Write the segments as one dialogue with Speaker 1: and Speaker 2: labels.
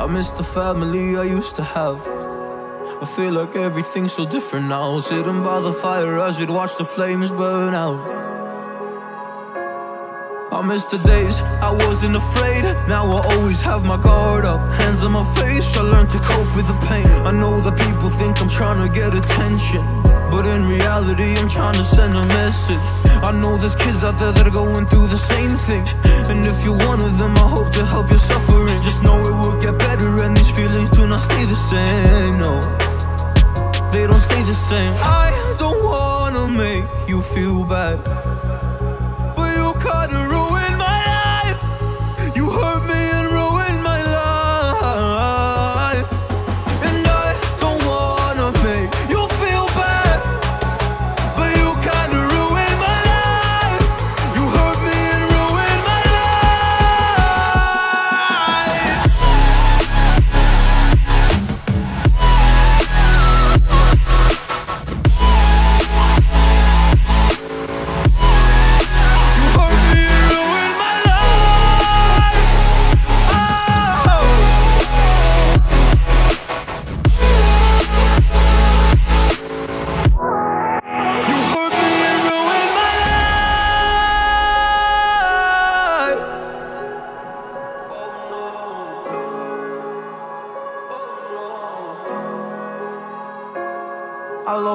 Speaker 1: I miss the family I used to have. I feel like everything's so different now. Sitting by the fire as we'd watch the flames burn out. I miss the days I wasn't afraid. Now I always have my guard up. Hands on my face, I learned to cope with the pain. I know that people think I'm trying to get attention. But in reality, I'm trying to send a message. I know there's kids out there that are going through the same thing. And if you're one of them, I hope to help your suffering. Just know it will get better, and these feelings do not stay the same. No, they don't stay the same. I don't wanna make you feel bad.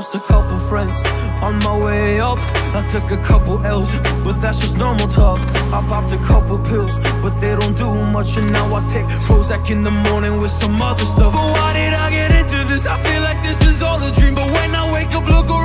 Speaker 1: Lost a couple friends on my way up. I took a couple L's, but that's just normal talk. I popped a couple pills, but they don't do much. And now I take Prozac in the morning with some other stuff. But why did I get into this? I feel like this is all a dream. But when I wake up, look around,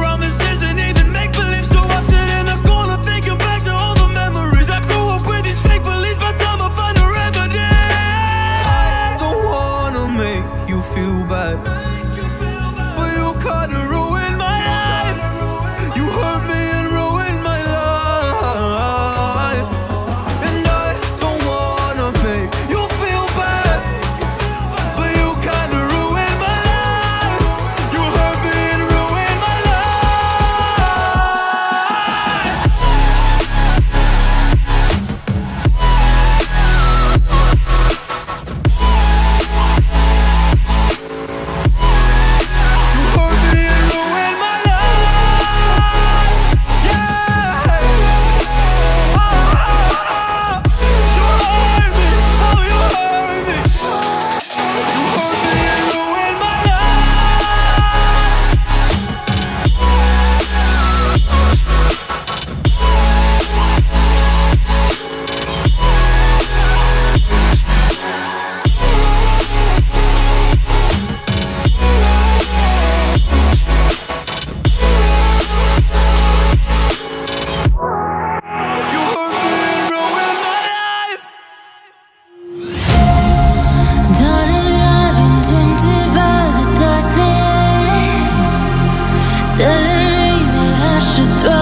Speaker 1: telling me that I should throw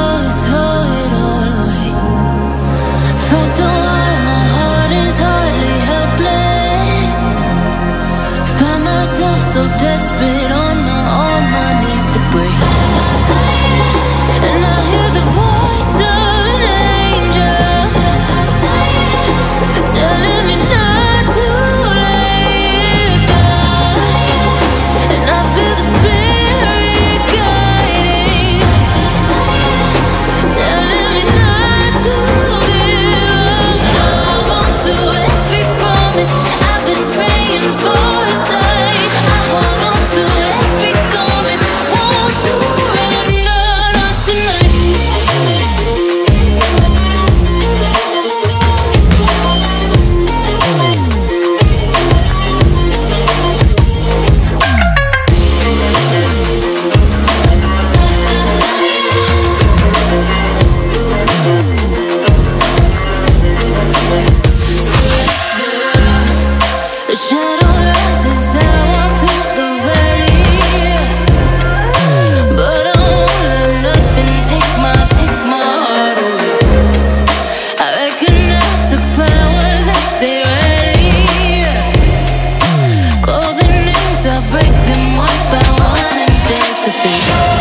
Speaker 1: philosophy.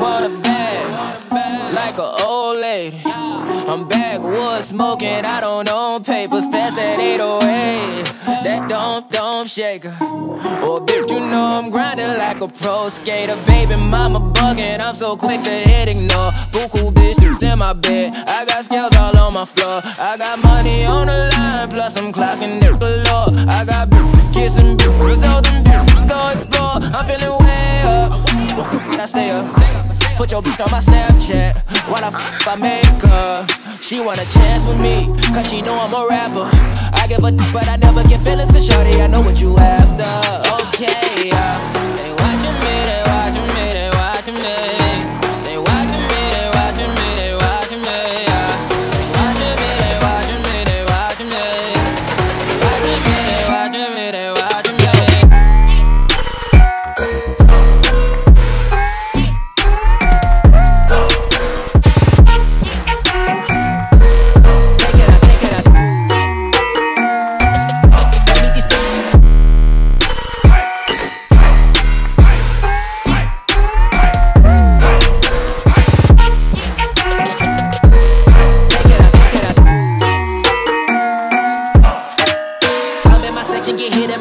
Speaker 2: Want a bag, like an old lady. I'm backwood smoking, I don't own papers, pass that 808. That don't, shaker. Oh, bitch, you know I'm grinding like a pro skater. Baby, mama bugging, I'm so quick to hit ignore. Buku bitch in my bed, I got scales all on my floor. I got money on the line, plus I'm clocking it below. I got bitches kissing bitches, all them bitches go explore. I'm feeling way up, I stay up. Put your bitch on my Snapchat while I f I make her. She want a chance with me, cause she know I'm a rapper. I give a but I never get feelings, cause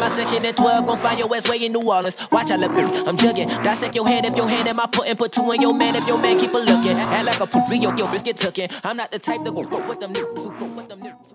Speaker 2: section at 12, gon' find your ass way in New Orleans. Watch I look, I'm jugging. Dissect your hand if your hand in my putting. Put two in your man if your man keep a looking. Act like a poop, yo, yo, bitch get tookin'. I'm not the type to go with them niggas with them niggas.